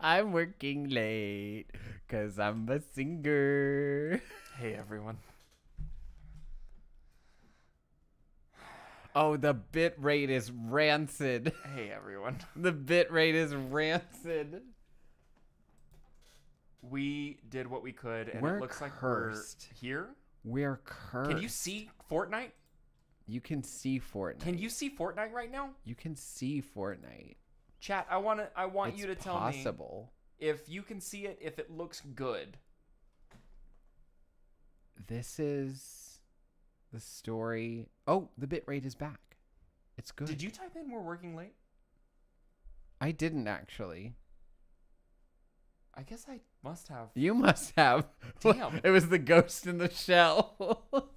I'm working late because I'm a singer. Hey everyone. Oh, the bit rate is rancid. Hey everyone. The bit rate is rancid. We did what we could, and We're it looks like cursed. we're here. We're cursed. Can you see Fortnite? You can see Fortnite. Can you see Fortnite right now? You can see Fortnite. Chat, I want to. I want it's you to tell me possible. if you can see it, if it looks good. This is the story. Oh, the bit rate is back. It's good. Did you type in "we're working late"? I didn't actually. I guess I must have. You must have. Damn. it was the ghost in the shell.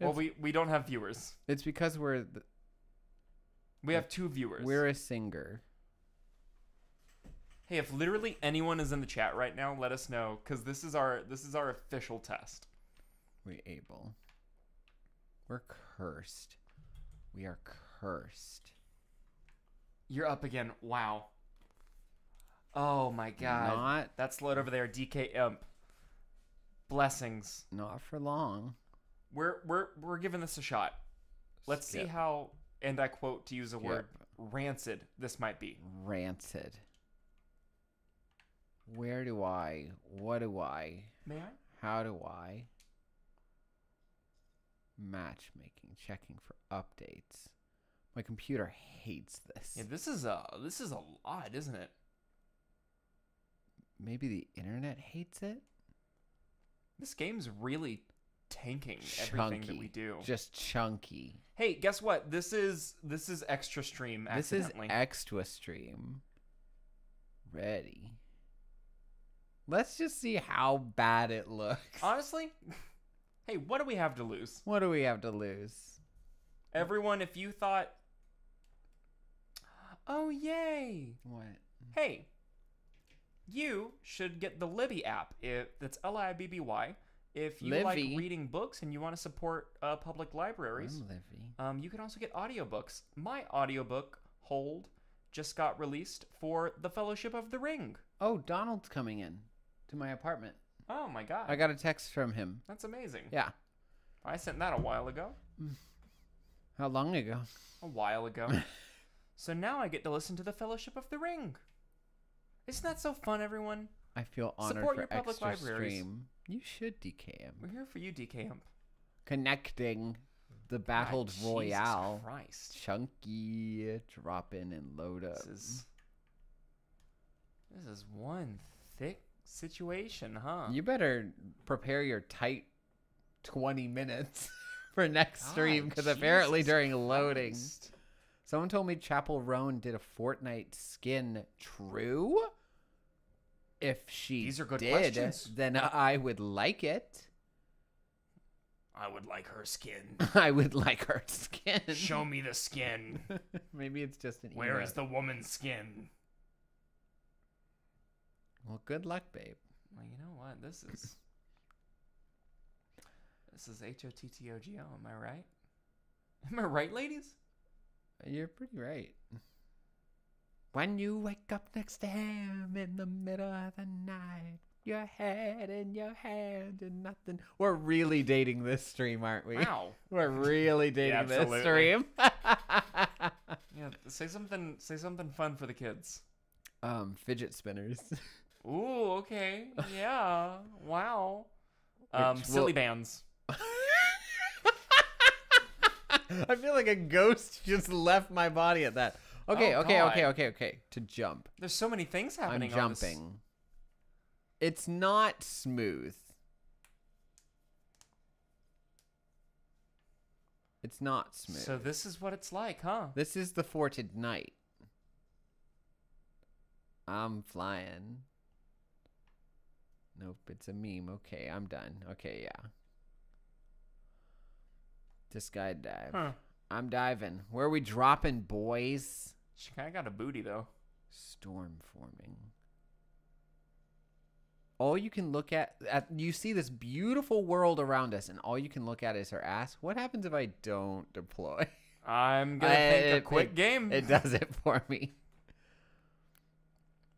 Well, we we don't have viewers. it's because we're the, We have two viewers. we're a singer. Hey, if literally anyone is in the chat right now, let us know because this is our this is our official test. We able. We're cursed. We are cursed. You're up again. Wow. Oh my god. Not That's Load over there, DK Imp. Blessings. not for long. We're we're we're giving this a shot. Let's see how and I quote to use a word rancid this might be. rancid. Where do I? What do I? May I? How do I? Matchmaking, checking for updates. My computer hates this. Yeah, this is a this is a lot, isn't it? Maybe the internet hates it? This game's really tanking everything that we do. Just chunky. Hey, guess what? This is this is extra stream This is extra stream. Ready. Let's just see how bad it looks. Honestly, hey, what do we have to lose? What do we have to lose? Everyone, if you thought, oh yay, What? hey, you should get the Libby app. If that's L I B B Y. If you like reading books and you want to support uh, public libraries, I'm Livy. um, you can also get audiobooks. My audiobook, Hold, just got released for The Fellowship of the Ring. Oh, Donald's coming in to my apartment. Oh my god. I got a text from him. That's amazing. Yeah. I sent that a while ago. How long ago? A while ago. so now I get to listen to The Fellowship of the Ring. Isn't that so fun, everyone? I feel honored Support for your public extra libraries. stream. You should DKM. We're here for you, DK Amp. Connecting the battled God, ah, Jesus royale. Christ. Chunky drop in and load up. This is this is one thick situation, huh? You better prepare your tight 20 minutes for next stream because apparently Jesus during loading, Christ. someone told me Chappell Roan did a Fortnite skin. True? If she These are good did, questions. then I would like it. I would like her skin. I would like her skin. Show me the skin. Maybe it's just an Where emote. is the woman's skin? Well, good luck, babe. Well, you know what? This is this is H O T T O G O. Am I right? Am I right, ladies? You're pretty right. When you wake up next to him in the middle of the night, your head in your hand and nothing. We're really dating this stream, aren't we? Wow. We're really dating this stream. Yeah. Say something. Say something fun for the kids. um, fidget spinners. Ooh. Okay. Yeah. Wow. Um, Which silly will- bands. I feel like a ghost just left my body at that. Okay, Oh, okay, okay, God. okay, okay. To jump. There's so many things happening. I'm this- jumping. It's not smooth. It's not smooth. So this is what it's like, huh? this is the forted night. I'm flying. Nope, it's a meme. Okay, I'm done. Okay, yeah. To skydive. Huh. I'm diving. Where are we dropping, boys? She kind of got a booty though. Storm forming. All you can look at, at you see this beautiful world around us, and all you can look at is her ass. What happens if I don't deploy? I'm gonna I- think a quick it- game. It does it for me.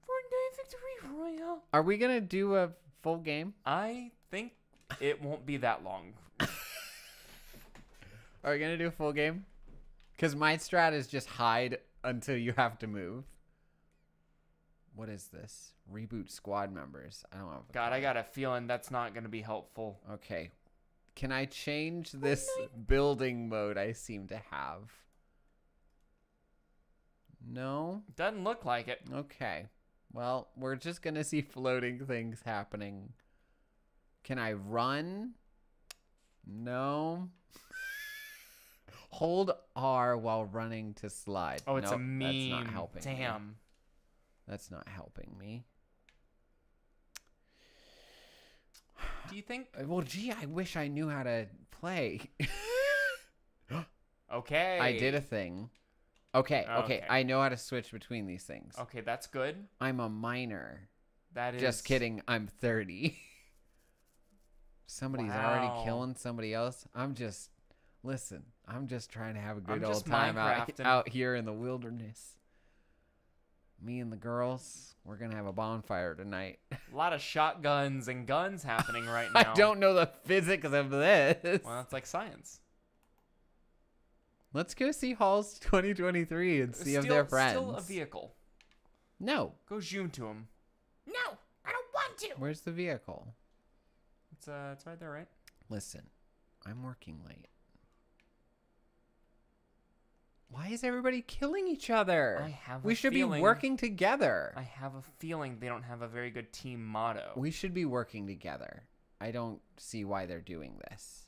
Fortnite Victory Royale. Are we gonna do a full game? I think it won't be that long. Are we gonna do a full game? Because my strat is just hide until you have to move. What is this? Reboot squad members. I don't have. God, I got a feeling that's not gonna be helpful. Okay. Can I change this building mode I seem to have? No? Doesn't look like it. Okay. Well, we're just going to see floating things happening. Can I run? No. Hold R while running to slide. Oh, it's a Nope, meme. That's not helping. me. Damn. That's not helping me. Do you think? Uh, Well, gee, I wish I knew how to play. Okay. I did a thing. Okay, okay, Okay. I know how to switch between these things. Okay, that's good. I'm a minor. That is Just kidding. I'm 30. Somebody's Wow. already killing somebody else. I'm just listen. I'm just trying to have a good I'm old time out, out here in the wilderness. Me and the girls, we're gonna have a bonfire tonight. A lot of shotguns and guns happening right now. I don't know the physics of this. Well, it's like science. Let's go see Halls 2023 and see if they're friends. Still a vehicle. no, Go zoom to him. No, I don't want to. where's the vehicle? It's uh, it's right there, right? Listen, I'm working late. Why is everybody killing each other? I have. we should feeling, be working together. I have a feeling they don't have a very good team motto. We should be working together. I don't see why they're doing this.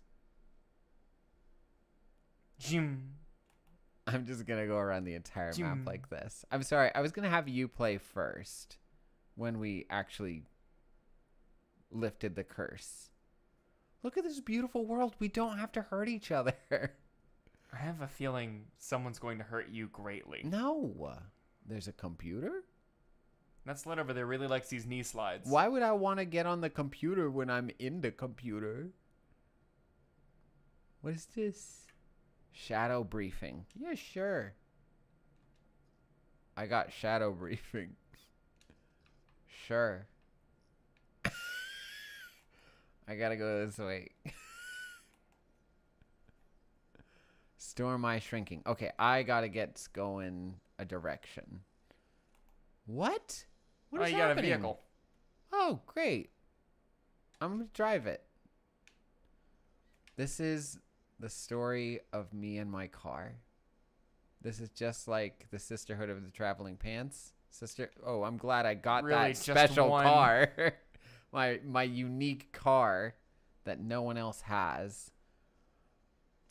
Zoom. I'm just gonna go around the entire map like this. I'm sorry. I was gonna have you play first when we actually lifted the curse. Look at this beautiful world. We don't have to hurt each other. I have a feeling someone's going to hurt you greatly. no. There's a computer? That slut over there really likes these knee slides. Why would I want to get on the computer when I'm in the computer? What is this? Shadow briefing. Yeah, sure. I got shadow briefing. Sure. I gotta go this way. Storm eye shrinking. Okay, I gotta get going a direction. What? What oh, is you got a happening? vehicle. Oh, great. I'm to drive it. This is the story of me and my car. This is just like the Sisterhood of the Traveling Pants. Sister Oh, I'm glad I got Really, that special one. car. my my unique car that no one else has.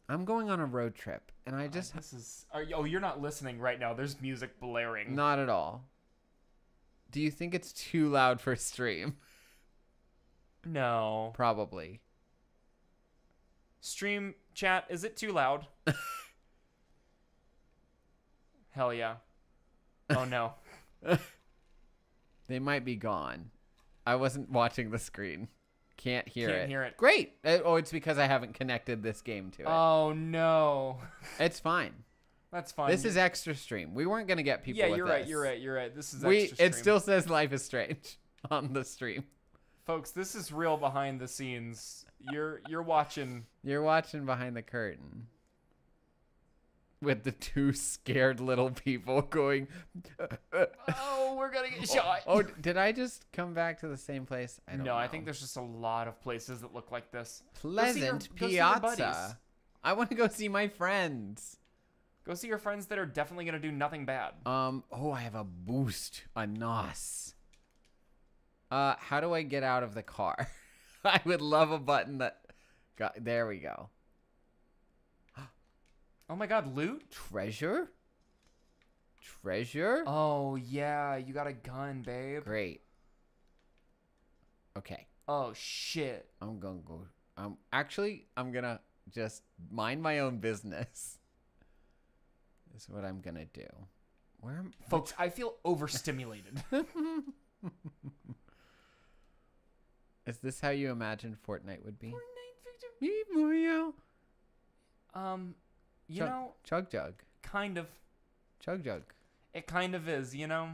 I'm going on a road trip and I just this is. Are, you- oh, you're not listening right now. There's music blaring. not at all. Do you think it's too loud for stream? No. Probably. Stream chat. Is it too loud? Hell yeah. Oh no. They might be gone. I wasn't watching the screen. Can't hear Can't it. hear it. Great. Uh, Oh, it's because I haven't connected this game to it. Oh no. it's fine. That's fine. This is extra stream. We weren't gonna get people. Yeah, you're right. You're right. You're right. This is We it still says Life is Strange on the stream. folks. This is real behind the scenes. You're you're watching. You're watching behind the curtain. With the two scared little people going. Oh, we're gonna get shot. oh, did I just come back to the same place? I don't no, know. I think there's just a lot of places that look like this. Pleasant your. Piazza. I want to go see my friends. Go see your friends that are definitely gonna do nothing bad. Um. Oh, I have a boost, a nos. Uh, how do I get out of the car? I would love a button that. Got there. We go. Oh my God, loot. Treasure. Treasure. Oh yeah, you got a gun, babe. Great. Okay, Oh shit. I'm gonna go. Um, actually, I'm gonna just mind my own business. Is what I'm gonna do. Where am Folks, I feel overstimulated. Is this how you imagined Fortnite would be? Meep, Mario. um, You Chug- know, Chug Jug. kind of. Chug Jug. It kind of is, you know?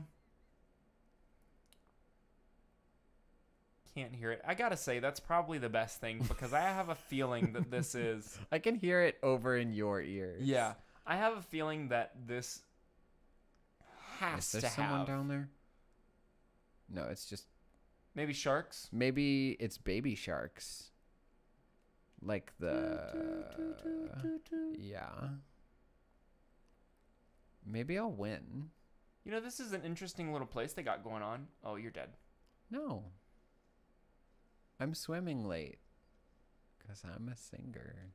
Can't hear it. I gotta say, that's probably the best thing because I have a feeling that this is. I can hear it over in your ears. Yeah. I have a feeling that this has Is there to someone have. down there? No, it's just Maybe sharks? maybe it's baby sharks. Like the yeah. Maybe I'll win. You know, this is an interesting little place they got going on. Oh, you're dead. No. I'm swimming late cuz I'm a singer.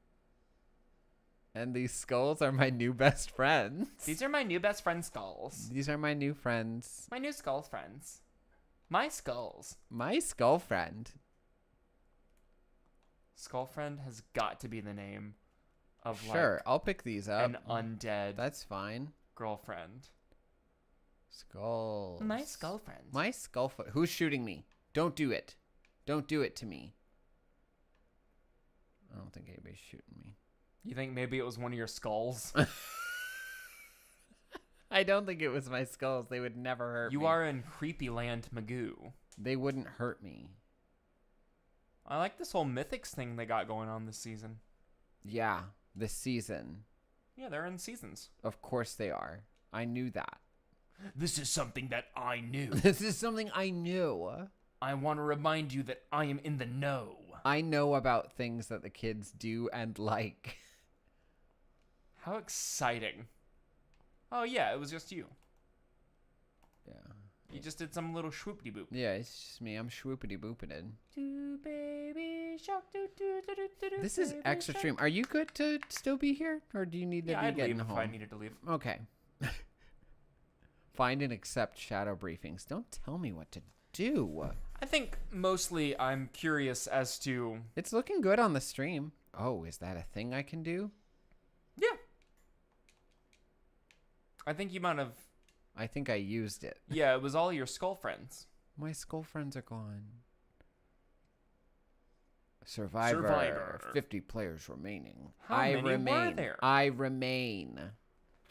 And these skulls are my new best friends. These are my new best friend skulls. These are my new friends. My new skull friends. My skulls. My skull friend. Skull friend has got to be the name of Sure, like I'll pick these up. an undead That's fine. girlfriend. Skull. My skull friend. My skull. Fo- Who's shooting me? Don't do it. Don't do it to me. I don't think anybody's shooting me. You think maybe it was one of your skulls? I don't think it was my skulls. They would never hurt you me. are in creepy land, Magoo. They wouldn't hurt me. I like this whole mythics thing they got going on this season. Yeah, this season. Yeah, they're in seasons. Of course they are. I knew that. This is something that I knew. This is something I knew. I want to remind you that I am in the know. I know about things that the kids do and like. How exciting. Oh, yeah, it was just you. Yeah. You just did some little swoop de boop. Yeah, it's just me. I'm swoopity booping Do baby shark do do do do do do. This is extra shark. stream. Are you good to still be here? Or do you need to Yeah, be I'd getting leave if? I needed to leave. Okay. Find and accept shadow briefings. Don't tell me what to do. I think mostly I'm curious as to It's looking good on the stream. Oh, is that a thing I can do? yeah. I think you might have I think I used it. yeah. It was all your skull friends. My skull friends are gone. Survivor. Survivor. 50 players remaining. How I many were remain. there? I remain.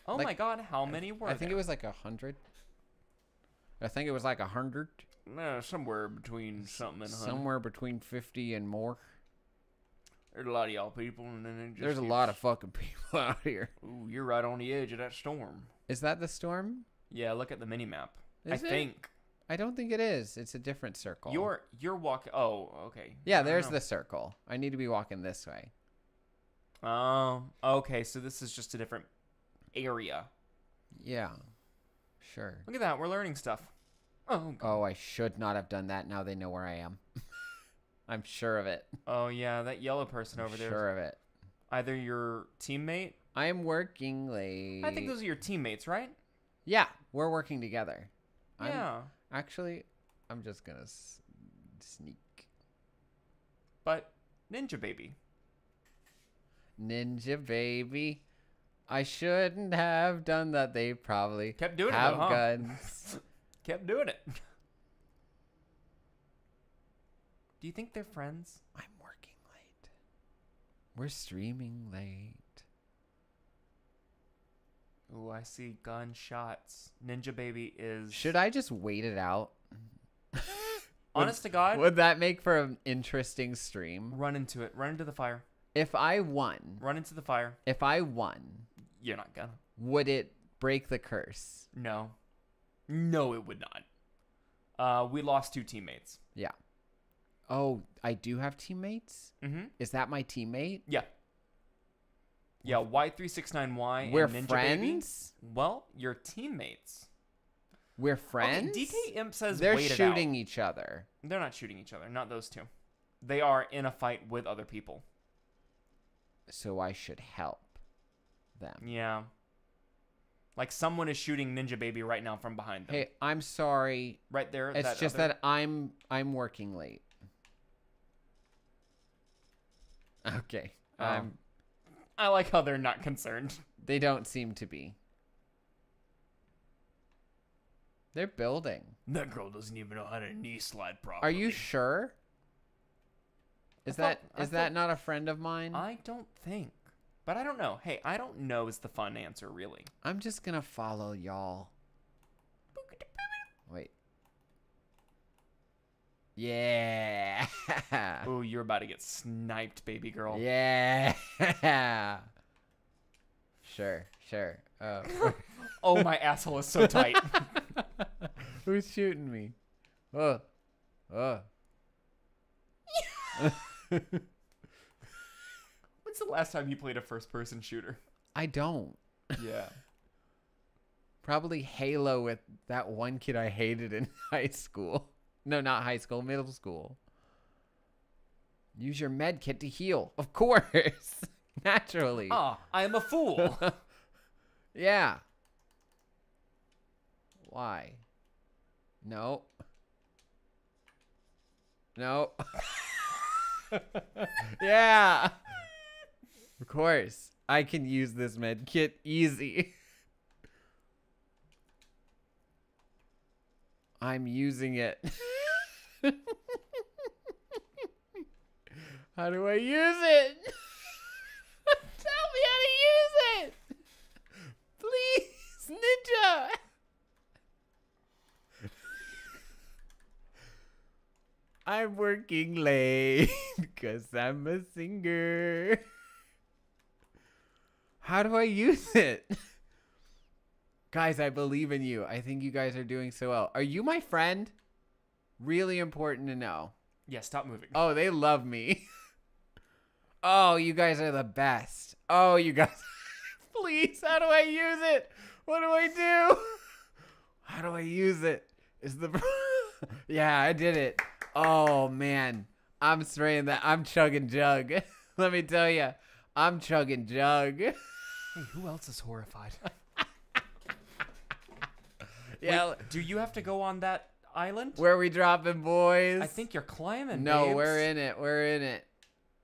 Oh Like, my god, how many were I think there? it was like a hundred. I think it was like a hundred. Uh, somewhere between something and somewhere. Somewhere between 50 and more. There's a lot of y'all people, and then it just There's a lot of fucking people out here. Ooh, you're right on the edge of that storm. Is that the storm? Yeah, look at the mini map. I it? think I don't think it is. It's a different circle. you're you're walking. Oh, okay. Yeah, don't there's know. the circle. I need to be walking this way. Oh, okay. So this is just a different area. Yeah. Sure. Look at that. We're learning stuff. Oh, Oh, I should not have done that. Now they know where I am. I'm sure of it. oh yeah, that yellow person over there. Sure of it. Either your teammate. I'm working late. I think those are your teammates, right? Yeah, we're working together. I'm, yeah. Actually, I'm just gonna s- sneak. But Ninja Baby. Ninja baby. I shouldn't have done that. They probably Kept doing it, have though, huh? guns. Kept doing it. Do you think they're friends? I'm working late. We're streaming late. Ooh, I see gunshots. Ninja Baby is. Should I just wait it out? Honest to God, Would that make for an interesting stream? run into it. Run into the fire. If I won, Run into the fire. if I won, You're not gonna. would it break the curse? No. No, it would not. Uh, we lost two teammates. Yeah. Oh, I do have teammates? Mm-hmm. Is that my teammate? Yeah. Yeah, Y369Y We're and Ninja friends? Baby. Well, you're teammates. We're friends? Okay, DK Imp says They're wait it out. shooting each other. They're not shooting each other. Not those two. They are in a fight with other people. So I should help them. Yeah. Like someone is shooting Ninja Baby right now from behind them. Hey, I'm sorry. right there. It's just other- that I'm I'm working late. Okay. Oh. Um I like how they're not concerned. they don't seem to be. They're building. That girl doesn't even know how to knee slide properly. Are you sure? Is I that thought- that not a friend of mine? I don't think. But I don't know. Hey, I don't know is the fun answer, really. I'm just gonna follow y'all. Wait. Yeah. Ooh, you're about to get sniped, baby girl. yeah. sure, sure. Oh. Oh, my asshole is so tight. Who's shooting me? Oh. Oh. When's the last time you played a first person shooter? I don't. Yeah. Probably Halo with that one kid I hated in high school. No, not high school, middle school. Use your med kit to heal. Of course. Naturally. Ah, I am a fool. Yeah. Why? No. No. yeah. Of course. I can use this med kit easy. I'm using it. how do I use it? Tell me how to use it. Please, Ninja. I'm working late because I'm a singer. How do I use it? Guys, I believe in you. I think you guys are doing so well. Are you my friend? Really important to know. yeah, stop moving. Oh, they love me. Oh, you guys are the best. Oh, you guys. Please, how do I use it? What do I do? How do I use it? Is the. yeah, I did it. Oh, man. I'm spraying that. I'm chugging jug. Let me tell you, I'm chugging jug. Hey, who else is horrified? Yeah. Wait, do you have to go on that island? Where we dropping, boys? I think you're climbing. No, babes. we're in it. We're in it.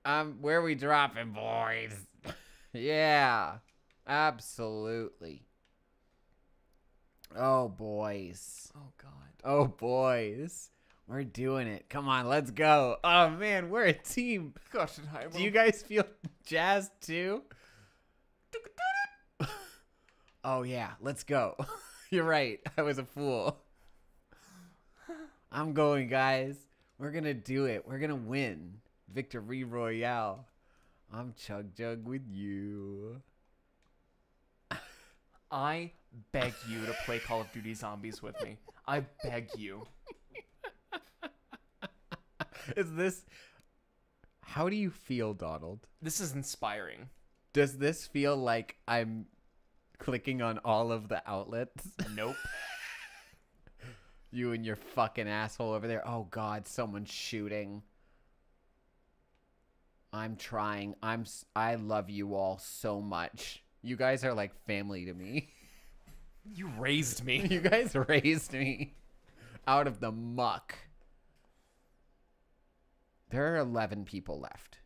Um, where we dropping, boys? yeah, absolutely. Oh, boys. Oh God. Oh, boys. We're doing it. Come on, let's go. Oh, man, we're a team. Gosh, Do you guys feel jazzed too? oh, yeah, let's go. You're right. I was a fool. I'm going, guys. We're going to do it. We're going to win. Victory Royale. I'm Chug Jug with you. I beg you to play Call of Duty Zombies with me. I beg you. Is this. How do you feel, Donald? This is inspiring. Does this feel like I'm clicking on all of the outlets? Nope. You and your fucking asshole over there. Oh god, someone's shooting. I'm trying. I'm s- I love you all so much. You guys are like family to me. You raised me. you guys raised me out of the muck. There are 11 people left.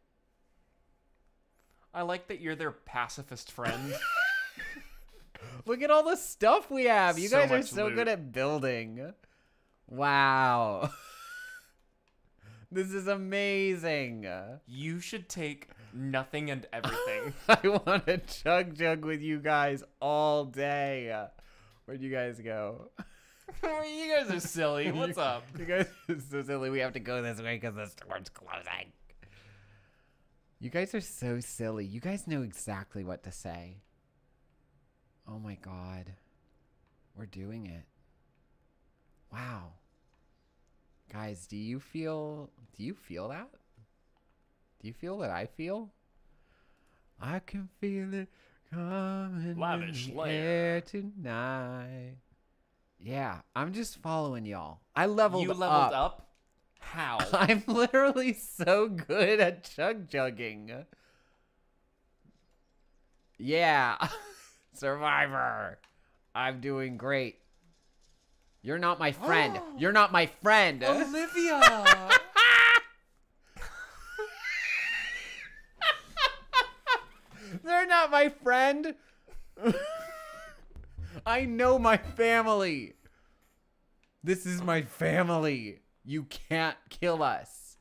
I like that you're their pacifist friend. Look at all the stuff we have. You So guys are so loot. good at building. Wow. this is amazing. you should take nothing and everything. I want to chug jug with you guys all day. Where'd you guys go? you guys are silly. What's up? You guys are so silly. We have to go this way because the store's closing. You guys are so silly. You guys know exactly what to say. Oh my god. We're doing it. Wow. Guys, do you feel do you feel that? Do you feel what I feel? I can feel it coming Lavish in the air tonight. Yeah, I'm just following y'all. I leveled, you leveled up. up? How? I'm literally so good at chug jugging. Yeah. Survivor. I'm doing great. You're not my friend. You're not my friend. Olivia! They're not my friend. I know my family. This is my family. You can't kill us.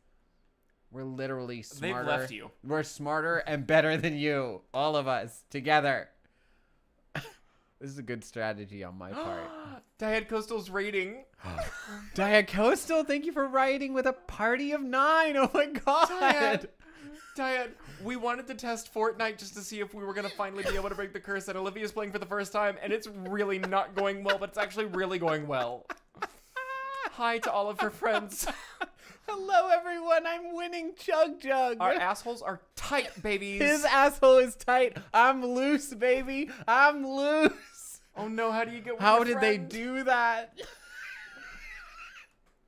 We're literally smarter. They've left you. We're smarter and better than you, all of us together. This is a good strategy on my part. Diet Coastal's rating. Diet Coastal, thank you for writing with a party of nine. Oh my god. Diet, Diet, we wanted to test Fortnite just to see if we were gonna finally be able to break the curse that Olivia's playing for the first time, and it's really not going well, but it's actually really going well. Hi to all of her friends. Hello everyone, I'm winning Chug Jug. Our assholes are tight, babies. His asshole is tight. I'm loose, baby. I'm loose. Oh no, how do you get? with How did they do that?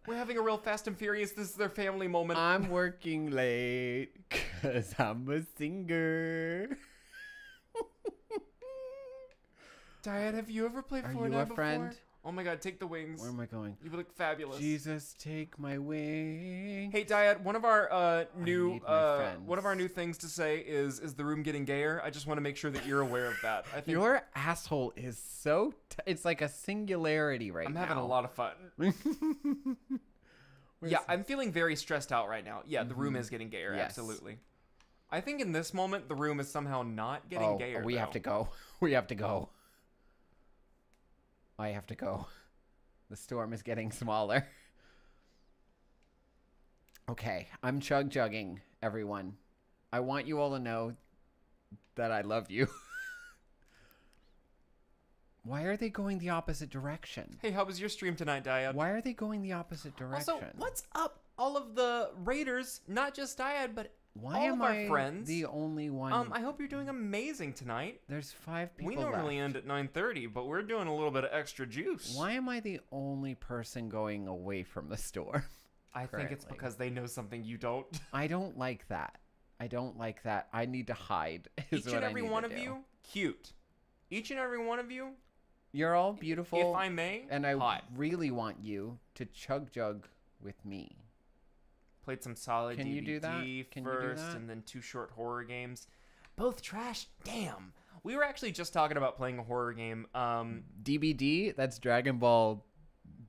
We're having a real Fast and Furious. This is their family moment. I'm working late because I'm a singer. Diet, have you ever played Are Fortnite you a before? friend? Oh my god, take the wings. Where am I going? You look fabulous. Jesus, take my wings. Hey Diet, one of our uh, new uh, one of our new things to say is is the room getting gayer? I just want to make sure that you're aware of that. I think Your asshole is so. T- it's like a singularity right now. I'm having a lot of fun. yeah, I'm feeling very stressed out right now. Yeah, the room is getting gayer. Mm-hmm. Yes. Absolutely. I think in this moment the room is somehow not getting oh, gayer. we have to go. We have to go. I have to go. The storm is getting smaller. Okay, I'm chug jugging, everyone. I want you all to know that I love you. Why are they going the opposite direction? Hey, how was your stream tonight, Diet? Why are they going the opposite direction? Also, what's up, all of the raiders? Not just Diet, but Why all am of our I friends? the only one? um, I hope you're doing amazing tonight. There's five people we normally left. end at 9:30, but we're doing a little bit of extra juice. Why am I the only person going away from the store? I think it's because they know something you don't. I don't like that. I don't like that. I need to hide. Is Each and I every one of do. you, cute. Each and every one of you, You're all beautiful. if I may, and I hot. really want you to chug jug with me. Played some solid Can DBD you do that? Can you do first, that? and then two short horror games. Both trash. Damn. We were actually just talking about playing a horror game. Um, DBD, that's Dragon Ball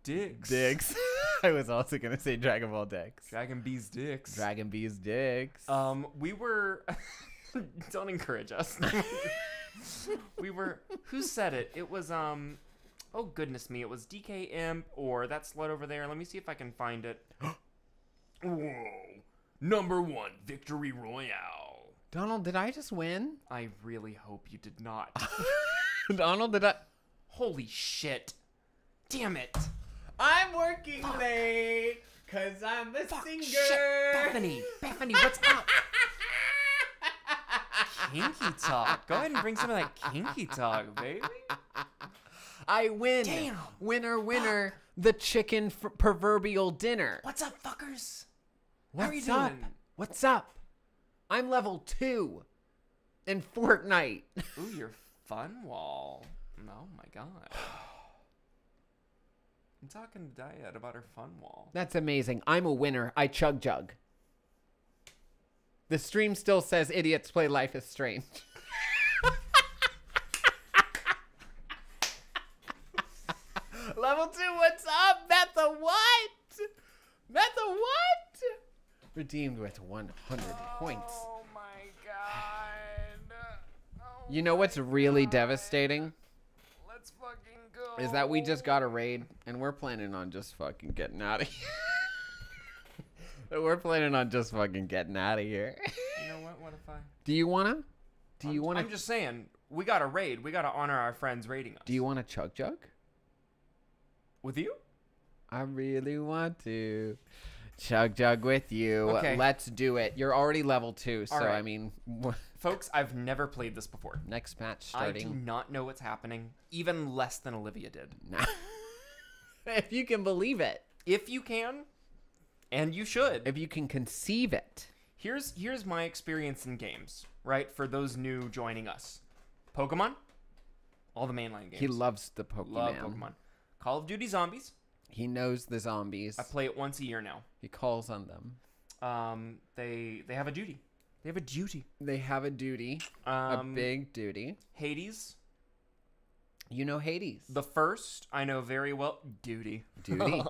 dicks. Dicks. I was also gonna say Dragon Ball Dicks. Dragon Bees dicks. Dragon Bees Dicks. Um, we were. don't encourage us. we were. Who said it? It was um. Oh goodness me! It was DK Imp or that slut over there. Let me see if I can find it. Whoa! Number one victory royale. Donald, did I just win? I really hope you did not. Donald, did I? Holy shit! Damn it! I'm working late because I'm a Fuck, singer. shit. Bethany, Bethany, what's up? kinky talk. Go ahead and bring some of that kinky talk, baby. I win. Damn. Winner, winner. The chicken f- proverbial dinner. What's up, fuckers? What's How are you up? doing? What's up? I'm level two in Fortnite. Ooh, your fun wall. Oh my god. I'm talking to Diet about her fun wall. That's amazing. I'm a winner. I chug jug. The stream still says idiots play Life is Strange. Level two, what's up? That's a what? That's a what? Redeemed with 100 points. Oh my god. Oh You know what's really devastating? Let's fucking go. Is that we just got a raid and we're planning on just fucking getting out of here. we're planning on just fucking getting out of here. You know what? What if I? Do you wanna? Do I'm- you wanna? I'm just saying. We got a raid. We got to honor our friends raiding us. Do you wanna chug jug? With you? I really want to chug jug with you. Okay. Let's do it. You're already level two, so right. I mean, Folks, I've never played this before. next match starting. I do not know what's happening, even less than Olivia did. Nah. if you can believe it, If you can, and you should. if you can conceive it. Here's here's my experience in games, right? For those new joining us. Pokemon, all the mainline games. He loves the Pokemon. Love Pokemon. Call of Duty Zombies. He knows the zombies. I play it once a year now. he calls on them. Um, they they have a duty. They have a duty. They have a duty, Um, a big duty. Hades. You know Hades. The first I know very well. Duty. Duty.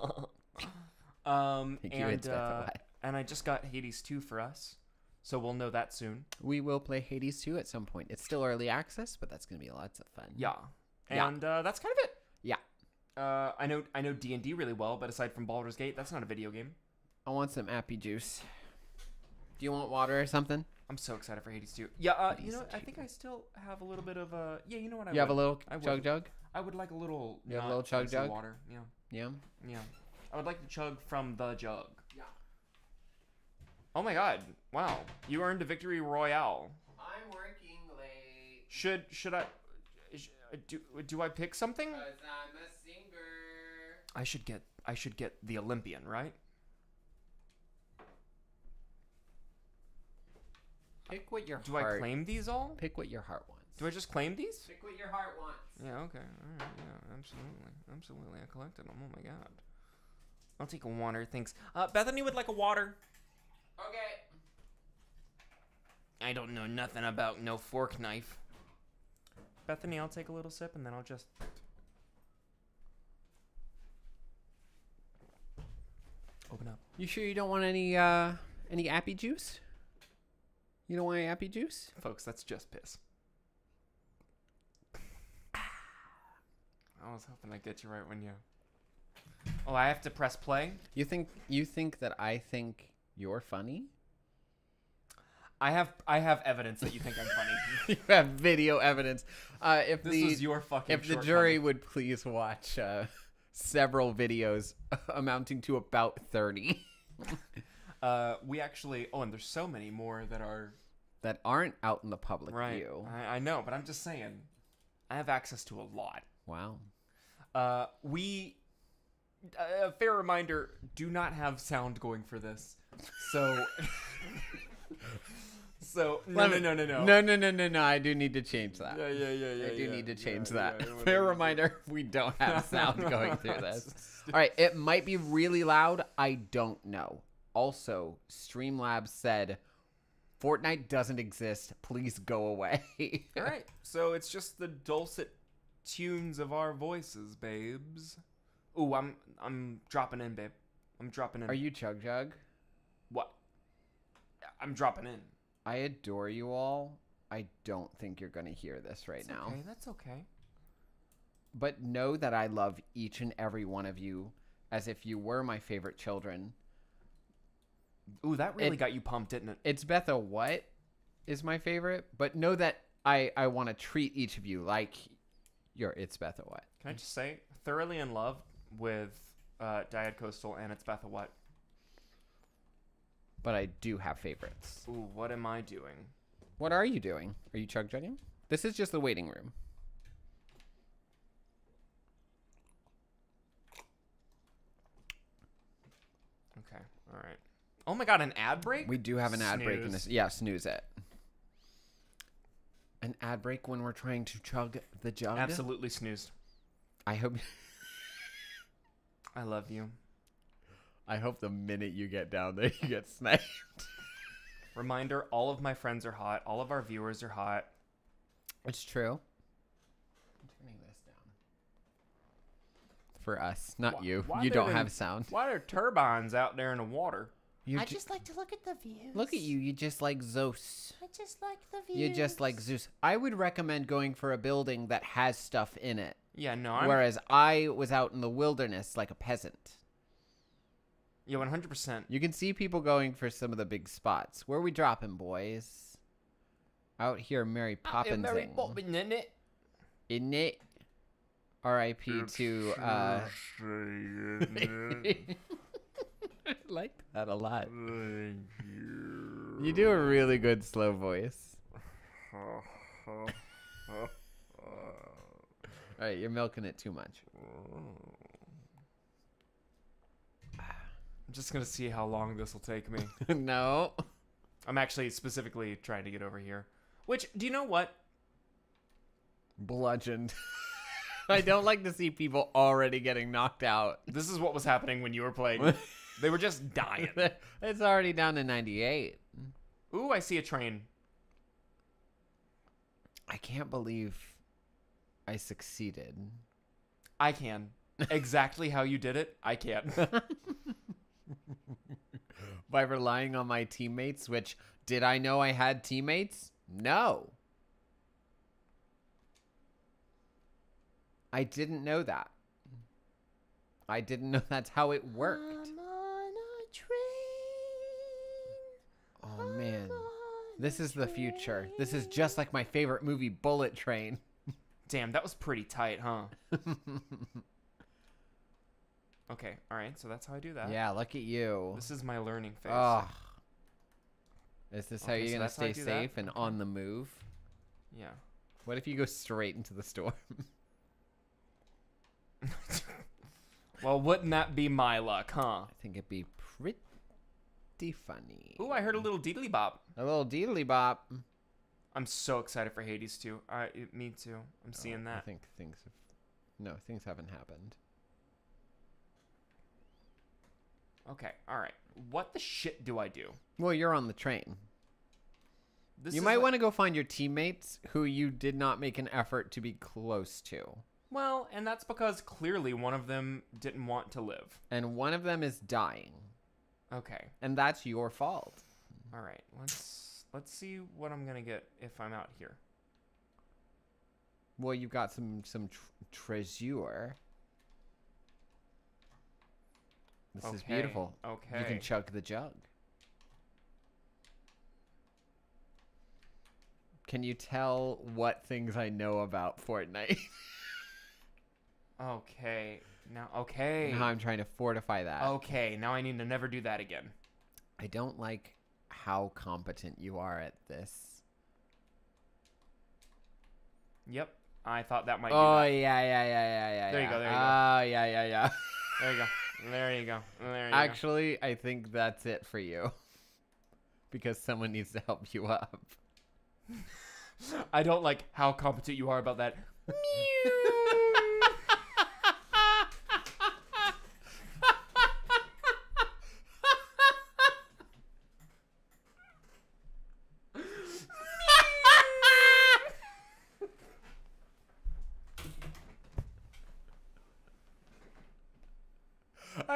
um, and uh, and I just got Hades 2 for us, so we'll know that soon. We will play Hades 2 at some point. It's still early access, but that's going to be lots of fun. Yeah, Yeah. and uh, that's kind of it. Yeah. Uh, I know I know D and D really well, but aside from Baldur's Gate, that's not a video game. I want some appy juice. Do you want water or something? I'm so excited for Hades 2. Yeah, uh, you know, I 2. think I still have a little bit of a. yeah, you know what? I you have a little I would. jug jug? I would like a little. You have a little chug jug? water. Yeah, Yeah. yeah. I would like to chug from the jug. Yeah. Oh my god! Wow, you earned a victory royale. I'm working late Should should I? sh- Do do I pick something? I'm a singer. I should get I should get the Olympian, right? Pick what your Do heart. I claim these all? Pick what your heart wants. Do I just claim these? Pick what your heart wants. Yeah, okay. All right, yeah, absolutely. Absolutely. I collected them. Oh my god. I'll take a water, thanks. Uh, Bethany would like a water. Okay. I don't know nothing about no fork knife. Bethany, I'll take a little sip and then I'll just. Open up. You sure you don't want any uh any appy juice? You don't want any appy juice? Folks, that's just piss. I was hoping I'd get you right when you. Oh, I have to press play? You think you think that I think you're funny? I have I have evidence that you think I'm funny. you have video evidence. Uh, if this the was your fucking if the jury would please watch uh, several videos amounting to about thirty Uh, we actually. Oh, and there's so many more that are that aren't out in the public right. view. I, I know, but I'm just saying, I have access to a lot. Wow. Uh, we. A fair reminder: do not have sound going for this. So. so no no me- no no no No, no, no, no, no. I do need to change that. Yeah yeah yeah yeah. I do yeah, need to change yeah, that. yeah, Fair reminder, we don't have sound going through this. All right, it might be really loud. I don't know. Also, Streamlabs said Fortnite doesn't exist. Please go away. All right, so it's just the dulcet tunes of our voices, babes. Ooh, I'm I'm dropping in, babe. I'm dropping in. Are you Chug Jug? what? I'm dropping in. I adore you all. I don't think you're going to hear this right It's now. Okay, that's okay. But know that I love each and every one of you as if you were my favorite children. Ooh, that really It- got you pumped, didn't it? It's Betha what is my favorite, but know that I I want to treat each of you like you're it's Betha what. Can I just say, thoroughly in love with uh, Diet Coastal and its Betha what? But I do have favorites. Ooh, what am I doing? What are you doing? Are you chug chugging? This is just the waiting room. Okay, all right. Oh my god, an ad break? We do have an ad break in this. Snooze. Yeah, snooze it. An ad break when we're trying to chug the jug. Absolutely snoozed. I hope. I love you. I hope the minute you get down there, you get sniped. Reminder: all of my friends are hot. All of our viewers are hot. It's true. I'm turning this down. For us, not Why- you. why you don't they- have sound. Why are turbines out there in the water? You I ju- just like to look at the views. look at you. You just like Zeus. I just like the views. You just like Zeus. I would recommend going for a building that has stuff in it. Yeah, no, I'm. Whereas I was out in the wilderness like a peasant. Yeah, one hundred percent. You can see people going for some of the big spots. Where we dropping, boys? Out here, Mary Poppins. in it. In it. R.I.P. to. Uh, I like that a lot. You. You do a really good slow voice. All right, you're milking it too much. I'm just gonna see how long this will take me. no. I'm actually specifically trying to get over here. Which, do you know what? Bludgeoned. I don't like to see people already getting knocked out. This is what was happening when you were playing. they were just dying. it's already down to 98. Ooh, I see a train. I can't believe I succeeded. I can. Exactly how you did it, I can. By relying on my teammates, which did I know I had teammates? No. I didn't know that. I didn't know that's how it worked. I'm on a train. Oh man. This is the future. This is just like my favorite movie, Bullet Train. Damn, that was pretty tight, huh? Okay, all right. So that's how I do that. yeah, look at you. This is my learning phase. Oh. Is this how Okay, you're so gonna that's how I stay do that? safe and on the move? Yeah. What if you go straight into the storm? Well, wouldn't that be my luck, huh? I think it'd be pretty funny. Ooh, I heard a little deedly bop. A little deedly bop. I'm so excited for Hades too. I, it- me too. I'm oh, seeing Oh, I that. think things have. No, things haven't happened. Okay, all right. What the shit do I do? Well, you're on the train. This you might like- want to go find your teammates who you did not make an effort to be close to. Well, and that's because clearly one of them didn't want to live. And one of them is dying. Okay. And that's your fault. All right. Let's let's see what I'm gonna get if I'm out here. Well, you've got some some tr- treasure. This is beautiful. Okay. You can chug the jug. Can you tell what things I know about Fortnite? okay. Now. Okay. Now I'm trying to fortify that. Okay. Now I need to never do that again. I don't like how competent you are at this. Yep. I thought that might. Oh be yeah, yeah, yeah, yeah, yeah. There you yeah. go, there you go. Oh yeah, yeah, yeah. There you go. There you go. There you Actually, I think that's it for you. Because someone needs to help you up. I don't like how competent you are about that.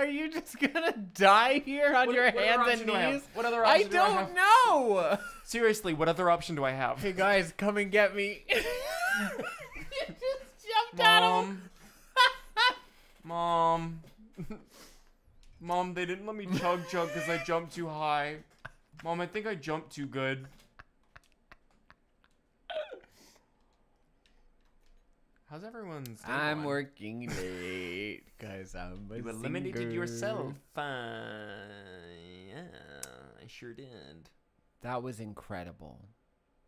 Are you just gonna die here on What- your what hands and do knees? What other I option do I don't have? know. Seriously, what other option do I have? Hey guys, come and get me. you just jumped out of Mom. Mom. Mom, they didn't let me chug chug because I jumped too high. Mom, I think I jumped too good. How's everyone's day I'm going? working late because I'm a You eliminated singer. yourself. Uh, yeah, I sure did. That was incredible.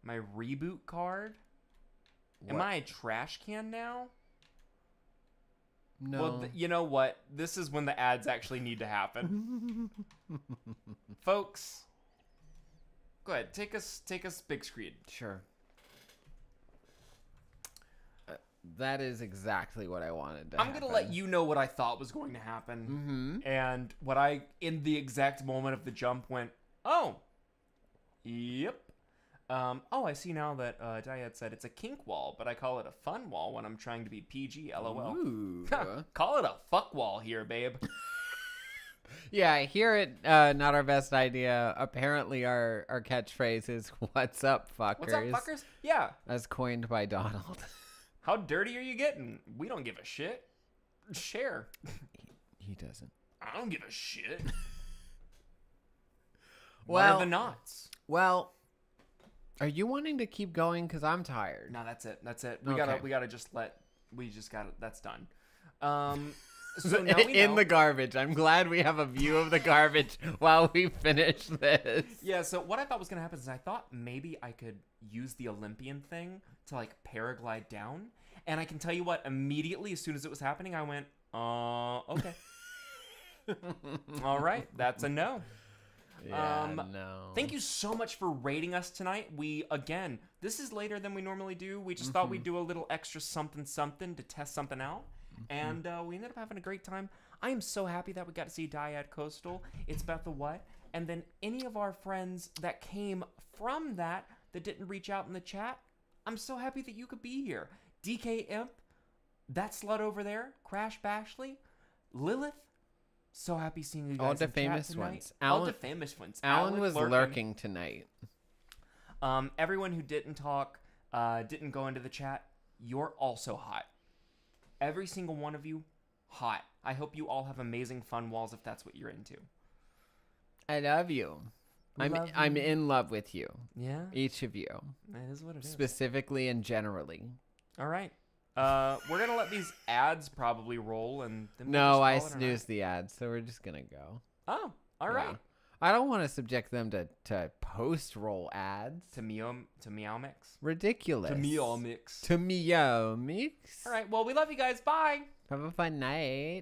My reboot card? Am I a trash can now? No. Well, you know what? This is when the ads actually need to happen. Folks, go ahead. Take us take us big screen. Sure. Uh, that is exactly what I wanted to I'm going to let you know what I thought was going to happen. Mm-hmm. And what I in the exact moment of the jump went, "Oh. Yep." Um, oh, I see now that uh, Diet said it's a kink wall, but I call it a fun wall when I'm trying to be PG. LOL. Call it a fuck wall here, babe. yeah, I hear it. Uh, not our best idea. Apparently, our, our catchphrase is "What's up, fuckers?" What's up, fuckers? Yeah. As coined by Donald. How dirty are you getting? We don't give a shit. Share. he doesn't. I don't give a shit. Well- are the knots? Well, are you wanting to keep going? Because I'm tired. No, that's it. That's it. We gotta we gotta just let we just gotta that's done. Um so now we in the garbage. I'm glad we have a view of the garbage while we finish this. Yeah, so what I thought was gonna happen is I thought maybe I could use the Olympian thing to like paraglide down. And I can tell you what, immediately as soon as it was happening, I went, uh okay. All right, that's a no. Yeah, Um, no. Thank you so much for rating us tonight. We again, this is later than we normally do. We just thought we'd do a little extra something something to test something out, and uh, we ended up having a great time. I am so happy that we got to see Diet Coastal. It's about the what, and then any of our friends that came from that that didn't reach out in the chat. I'm so happy that you could be here. DK Imp, that slut over there, Crash Bashley, Lilith, So happy seeing you guys. All the famous ones. All the Alan- famous ones. Alan was lurking. tonight. Um, everyone who didn't talk, uh, didn't go into the chat, you're also hot. Every single one of you, hot. I hope you all have amazing fun walls if that's what you're into. I love you. We I'm love I'm you. in love with you, Yeah, each of you, that is what it is. specifically and generally. all right. Uh, we're gonna let these ads probably roll, and then we'll No, I call it a night. snoozed the ads, so we're just gonna go. Oh, all Yeah. right. I don't want to subject them to to post roll ads. To meow, to meow mix. Ridiculous. To meow mix. To meow mix. All right. Well, we love you guys. Bye. Have a fun night.